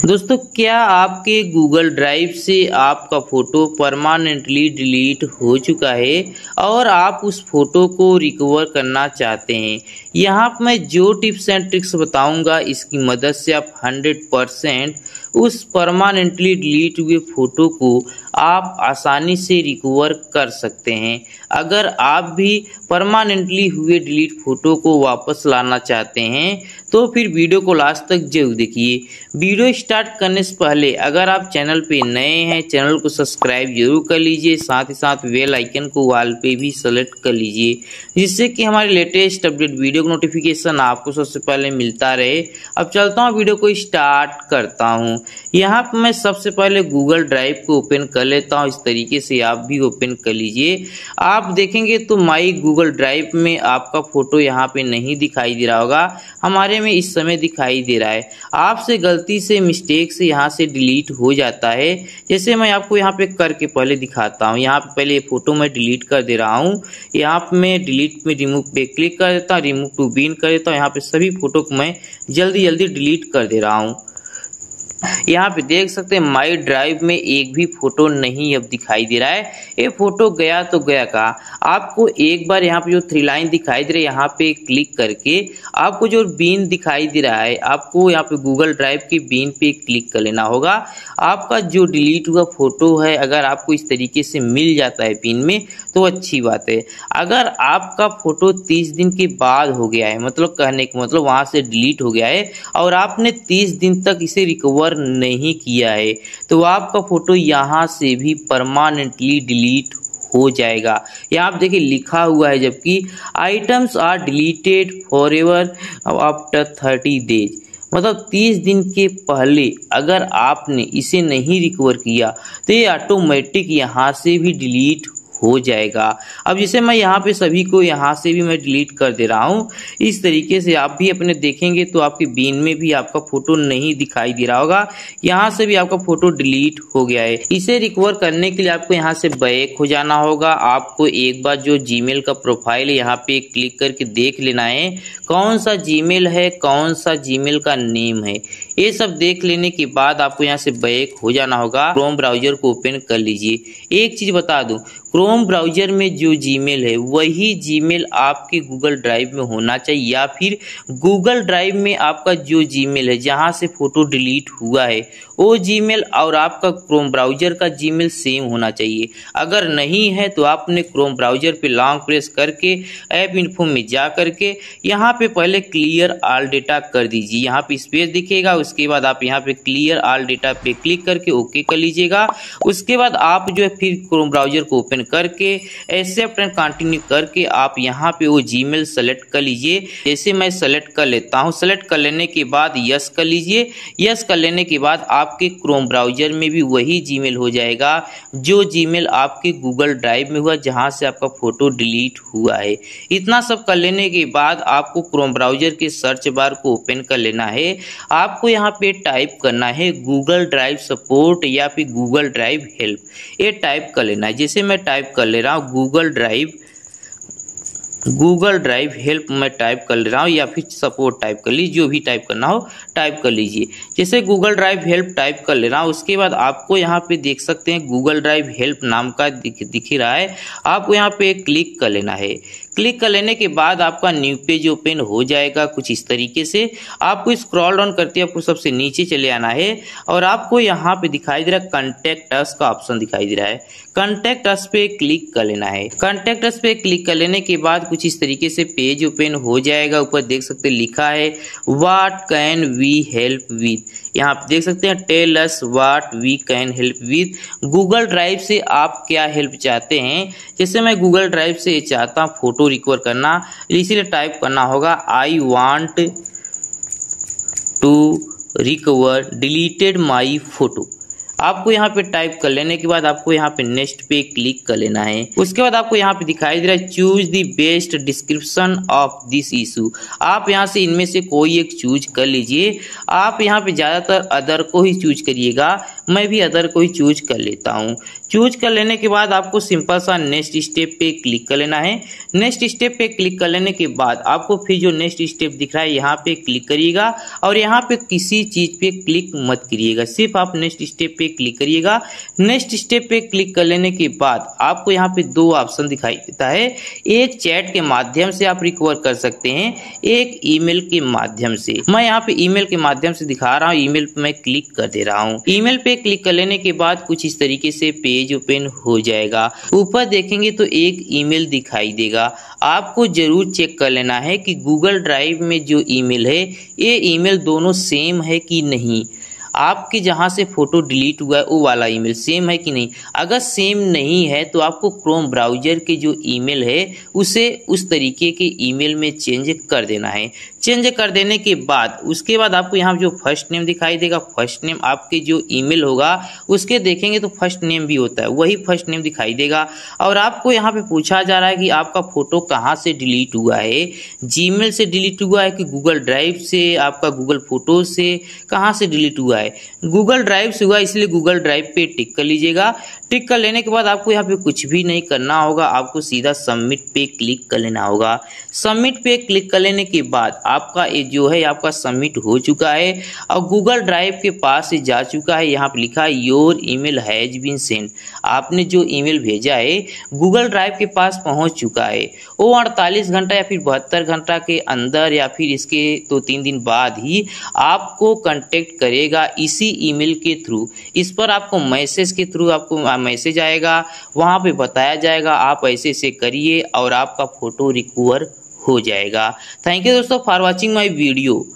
दोस्तों, क्या आपके गूगल ड्राइव से आपका फ़ोटो परमानेंटली डिलीट हो चुका है और आप उस फ़ोटो को रिकवर करना चाहते हैं? यहाँ मैं जो टिप्स एंड ट्रिक्स बताऊँगा, इसकी मदद से आप 100 परसेंट उस परमानेंटली डिलीट हुए फ़ोटो को आप आसानी से रिकवर कर सकते हैं। अगर आप भी परमानेंटली हुए डिलीट फ़ोटो को वापस लाना चाहते हैं तो फिर वीडियो को लास्ट तक ज़रूर देखिए। वीडियो स्टार्ट करने से पहले अगर आप चैनल पे नए हैं, चैनल को सब्सक्राइब ज़रूर कर लीजिए, साथ ही साथ वेल आइकन को वाल पे भी सेलेक्ट कर लीजिए, जिससे कि हमारे लेटेस्ट अपडेट वीडियो का नोटिफिकेशन आपको सबसे पहले मिलता रहे। अब चलता हूँ, वीडियो को स्टार्ट करता हूँ। यहाँ पर मैं सबसे पहले गूगल ड्राइव को ओपन कर लेता हूँ। इस तरीके से आप भी ओपन कर लीजिए। आप देखेंगे तो माई गूगल ड्राइव में आपका फ़ोटो यहाँ पे नहीं दिखाई दे रहा होगा। हमारे में इस समय दिखाई दे रहा है। आपसे गलती से मिस्टेक से यहाँ से डिलीट हो जाता है। जैसे मैं आपको यहाँ पे करके पहले दिखाता हूँ। यहाँ पे पहले ये फ़ोटो मैं डिलीट कर दे रहा हूँ। यहाँ पे मैं डिलीट में रिमूव पे क्लिक कर देता हूँ। रिमूव टू बीन कर देता हूँ। यहाँ पे सभी फ़ोटो को मैं जल्दी जल्दी डिलीट कर दे रहा हूँ। यहाँ पे देख सकते हैं माई ड्राइव में एक भी फ़ोटो नहीं अब दिखाई दे रहा है। ये फ़ोटो गया तो गया का आपको एक बार यहाँ पे जो थ्री लाइन दिखाई दे रहा है, यहाँ पे क्लिक करके आपको जो बीन दिखाई दे रहा है, आपको यहाँ पे गूगल ड्राइव के बीन पे क्लिक कर लेना होगा। आपका जो डिलीट हुआ फ़ोटो है, अगर आपको इस तरीके से मिल जाता है बीन में तो अच्छी बात है। अगर आपका फ़ोटो तीस दिन के बाद हो गया है मतलब कहने का मतलब वहाँ से डिलीट हो गया है, और आपने तीस दिन तक इसे रिकवर कवर नहीं किया है तो आपका फ़ोटो यहाँ से भी परमानेंटली डिलीट हो जाएगा। यहाँ आप देखिए, लिखा हुआ है जबकि items are deleted forever after thirty days मतलब तीस दिन के पहले अगर आपने इसे नहीं रिकवर किया तो ये ऑटोमेटिक यहाँ से भी डिलीट हो जाएगा। अब जैसे मैं यहाँ पे सभी को यहाँ से भी मैं डिलीट कर दे रहा हूँ। इस तरीके से आप भी अपने देखेंगे तो आपके बीन में भी आपका फ़ोटो नहीं दिखाई दे रहा होगा। यहाँ से भी आपका फ़ोटो डिलीट हो गया है। इसे रिकवर करने के लिए आपको यहाँ से बैक हो जाना होगा। आपको एक बार जो जीमेल का प्रोफ़ाइल यहाँ पे क्लिक करके देख लेना है। कौन सा जीमेल है, कौन सा जीमेल का नेम है। ये सब देख लेने के बाद आपको यहाँ से बैक हो जाना होगा। क्रोम ब्राउज़र को ओपन कर लीजिए। एक चीज़ बता दूँ क्रोम ब्राउज़र में जो जीमेल है, वही जीमेल आपके गूगल ड्राइव में होना चाहिए या फिर गूगल ड्राइव में आपका जो जीमेल है, जहाँ से फ़ोटो डिलीट हुआ है, वो जीमेल और आपका क्रोम ब्राउज़र का जीमेल सेम होना चाहिए। अगर नहीं है तो आपने क्रोम ब्राउज़र पे लॉन्ग प्रेस करके ऐप इन्फो में जा करके यहाँ पे पहले क्लियर ऑल डेटा कर दीजिए। यहाँ पे स्पेस दिखेगा उसके बाद आप यहाँ पे क्लियर ऑल डेटा पे क्लिक करके ओके कर लीजिएगा। उसके बाद आप जो है फिर क्रोम ब्राउज़र को ओपन करके एक्सेप्ट एंड कंटिन्यू करके आप यहाँ पे वो जीमेल सेलेक्ट कर लीजिए। जैसे मैं सेलेक्ट कर लेता हूँ सेलेक्ट कर लेने के बाद यस कर लीजिए। यस कर लेने के बाद आपके क्रोम ब्राउज़र में भी वही जीमेल हो जाएगा, जो जीमेल आपके गूगल ड्राइव में हुआ, जहाँ से आपका फ़ोटो डिलीट हुआ है। इतना सब कर लेने के बाद आपको क्रोम ब्राउज़र के सर्च बार को ओपन कर लेना है। आपको यहाँ पे टाइप करना है गूगल ड्राइव सपोर्ट या फिर गूगल ड्राइव हेल्प ये टाइप कर लेना है। जैसे मैं टाइप कर ले रहा हूँ Google drive Google drive help मैं टाइप कर ले रहा हूँ या फिर सपोर्ट टाइप कर लीजिए, जो भी टाइप करना हो टाइप कर लीजिए। जैसे गूगल ड्राइव हेल्प टाइप कर ले रहा हूँ, उसके बाद आपको यहाँ पे देख सकते हैं गूगल ड्राइव हेल्प नाम का दिख दिख रहा है। आपको यहाँ पे क्लिक कर लेना है। क्लिक कर लेने के बाद आपका न्यू पेज ओपन हो जाएगा कुछ इस तरीके से। आपको स्क्रॉल डाउन करते आपको सबसे नीचे चले आना है और आपको यहाँ पे दिखाई दे रहा है कंटेक्ट अस का ऑप्शन दिखाई दे रहा है। कंटेक्ट अस पे क्लिक कर लेना है। कंटेक्ट अस पे क्लिक कर लेने के बाद कुछ इस तरीके से पेज ओपन हो जाएगा। ऊपर देख सकते लिखा है what can we help with यहाँ आप देख सकते हैं tell us what we can help with Google drive से आप क्या हेल्प चाहते हैं? जैसे मैं गूगल ड्राइव से चाहता हूँ फ़ोटो रिकवर करना। इसीलिए टाइप करना होगा I want to recover deleted my photo आपको यहाँ पे टाइप कर लेने के बाद आपको यहाँ पे नेक्स्ट पे क्लिक कर लेना है। उसके बाद आपको यहाँ पे दिखाई दे रहा है choose the best description of this issue आप यहाँ से इनमें से कोई एक चूज़ कर लीजिए। आप यहाँ पे ज़्यादातर अदर को ही चूज़ करिएगा। मैं भी अदर को ही चूज़ कर लेता हूँ। चूज़ कर लेने के बाद आपको सिंपल सा नेक्स्ट स्टेप पे क्लिक कर लेना है। नेक्स्ट स्टेप पे क्लिक कर लेने के बाद आपको फिर जो नेक्स्ट स्टेप दिख रहा है, यहाँ पे क्लिक करिएगा। और यहाँ पे किसी चीज़ पे क्लिक मत करिएगा। सिर्फ़ आप नेक्स्ट स्टेप पे क्लिक करिएगा। नेक्स्ट स्टेप पे क्लिक कर लेने के बाद आपको यहाँ पे दो ऑप्शन दिखाई देता है। एक चैट के माध्यम से आप रिकवर कर सकते हैं, एक ईमेल के माध्यम से। मैं यहाँ पे ईमेल के माध्यम से दिखा रहा हूँ, ईमेल पे मैं क्लिक कर दे रहा हूँ। ईमेल पे क्लिक कर लेने के बाद कुछ इस तरीके से पेज ओपन हो जाएगा। ऊपर देखेंगे तो एक ईमेल दिखाई देगा। आपको ज़रूर चेक कर लेना है कि गूगल ड्राइव में जो ईमेल है, ये ईमेल दोनों सेम है कि नहीं। आपके जहाँ से फ़ोटो डिलीट हुआ है, वो वाला ईमेल सेम है कि नहीं? अगर सेम नहीं है तो आपको क्रोम ब्राउज़र के जो ईमेल है, उसे उस तरीके के ईमेल में चेंज कर देना है। चेंज कर देने के बाद, उसके बाद आपको यहाँ जो फ़र्स्ट नेम दिखाई देगा फ़र्स्ट नेम आपके जो ईमेल होगा, उसके देखेंगे तो फ़र्स्ट नेम भी होता है, वही फ़र्स्ट नेम दिखाई देगा। और आपको यहाँ पे पूछा जा रहा है कि आपका फ़ोटो कहाँ से डिलीट हुआ है? जीमेल से डिलीट हुआ है कि गूगल ड्राइव से, आपका गूगल फ़ोटो से, कहाँ से डिलीट हुआ है? गूगल ड्राइव से हुआ, इसलिए गूगल ड्राइव पे टिक कर लीजिएगा। टिक कर लेने के बाद आपको यहाँ पे कुछ भी नहीं करना होगा, आपको सीधा सबमिट पे क्लिक कर लेना होगा। सबमिट पे क्लिक कर लेने के बाद आपका ये जो है आपका सबमिट हो चुका है और गूगल ड्राइव के पास से जा चुका है। यहाँ पर लिखा है your email has been send आपने जो ईमेल भेजा है गूगल ड्राइव के पास पहुँच चुका है। वो अड़तालीस घंटा या फिर बहत्तर घंटा के अंदर या फिर इसके दो तीन दिन बाद ही आपको कांटेक्ट करेगा इसी ईमेल के थ्रू इस पर आपको मैसेज के थ्रू आपको मैसेज आएगा। वहाँ पे बताया जाएगा, आप ऐसे ऐसे करिए और आपका फ़ोटो रिकवर हो जाएगा। थैंक यू दोस्तों फॉर वॉचिंग माई वीडियो